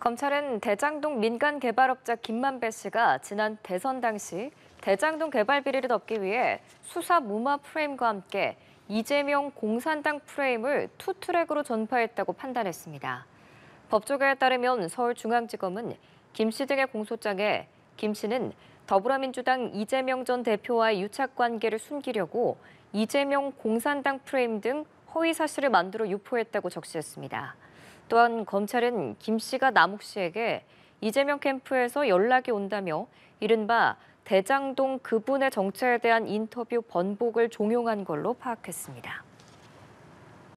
검찰은 대장동 민간 개발업자 김만배 씨가 지난 대선 당시 대장동 개발 비리를 덮기 위해 수사 무마 프레임과 함께 이재명 공산당 프레임을 투트랙으로 전파했다고 판단했습니다. 법조계에 따르면 서울중앙지검은 김 씨 등의 공소장에 김 씨는 더불어민주당 이재명 전 대표와의 유착 관계를 숨기려고 이재명 공산당 프레임 등 허위 사실을 만들어 유포했다고 적시했습니다. 또한 검찰은 김 씨가 남욱 씨에게 이재명 캠프에서 연락이 온다며 이른바 대장동 그분의 정체에 대한 인터뷰 번복을 종용한 걸로 파악했습니다.